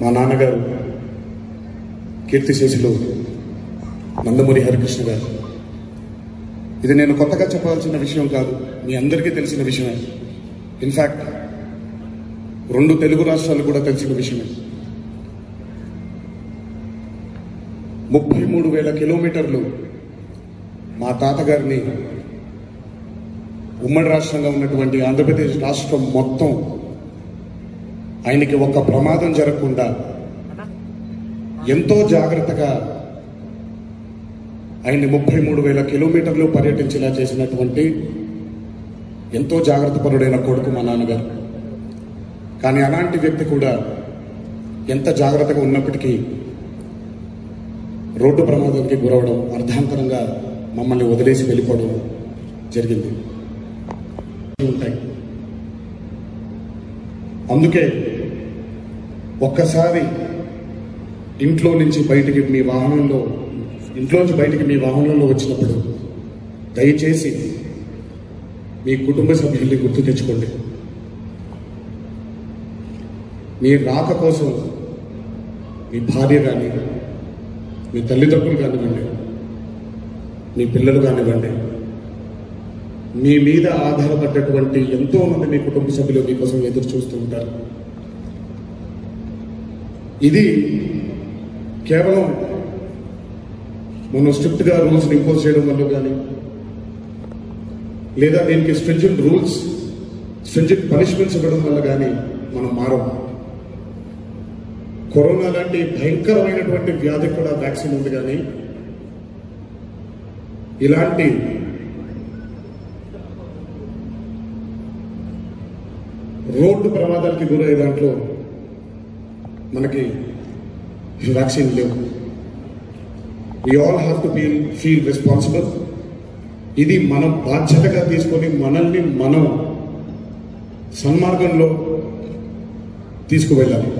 మా నాన్నగారు కీర్తిశేషులు నందమూరి హరికృష్ణ గారు. ఇది నేను కొత్తగా చెప్పాల్సిన విషయం కాదు మీ అందరికీ తెలిసిన విషయమే. ఇన్ఫ్యాక్ట్ రెండు తెలుగు రాష్ట్రాలు కూడా తెలిసిన విషయమే. ముప్పై మూడు వేల కిలోమీటర్లు మా తాతగారిని ఉమ్మడి రాష్ట్రంగా ఉన్నటువంటి ఆంధ్రప్రదేశ్ రాష్ట్రం మొత్తం ఆయనకి ఒక్క ప్రమాదం జరగకుండా ఎంతో జాగ్రత్తగా ఆయన్ని ముప్పై మూడు వేల కిలోమీటర్లు పర్యటించేలా చేసినటువంటి ఎంతో జాగ్రత్త పరుడైన కొడుకు మా నాన్నగారు. కానీ అలాంటి వ్యక్తి కూడా ఎంత జాగ్రత్తగా ఉన్నప్పటికీ రోడ్డు ప్రమాదానికి గురవడం అర్ధాంతరంగా మమ్మల్ని వదిలేసి వెళ్ళిపోవడం జరిగింది. ఉంటాయి. అందుకే ఒక్కసారి ఇంట్లో నుంచి బయటికి మీ వాహనంలో ఇంట్లోంచి బయటికి మీ వాహనంలో వచ్చినప్పుడు దయచేసి మీ కుటుంబ సభ్యుల్ని గుర్తు తెచ్చుకోండి. మీ రాక కోసం మీ భార్య కానీ మీ తల్లిదండ్రులు కానివ్వండి మీ పిల్లలు కానివ్వండి మీ మీద ఆధారపడ్డటువంటి ఎంతోమంది మీ కుటుంబ సభ్యులు మీకోసం ఎదురు చూస్తూ ఉంటారు. ఇది కేవలం మనం స్ట్రిక్ట్గా రూల్స్ ఇంపోజ్ చేయడం వల్ల కానీ లేదా దీనికి స్ట్రింజెంట్ రూల్స్ స్ట్రింజెంట్ పనిష్మెంట్స్ ఇవ్వడం వల్ల కానీ మనం మారం కరోనా లాంటి భయంకరమైనటువంటి వ్యాధికి కూడా వ్యాక్సిన్ ఉంది కానీ ఇలాంటి రోడ్డు ప్రమాదాలకి గురయ్యే దాంట్లో మనకి వ్యాక్సిన్ లేవు. We all have to be feel responsible ఇది మనం బాధ్యతగా తీసుకొని మనల్ని మనం సన్మార్గంలో తీసుకువెళ్ళాలి.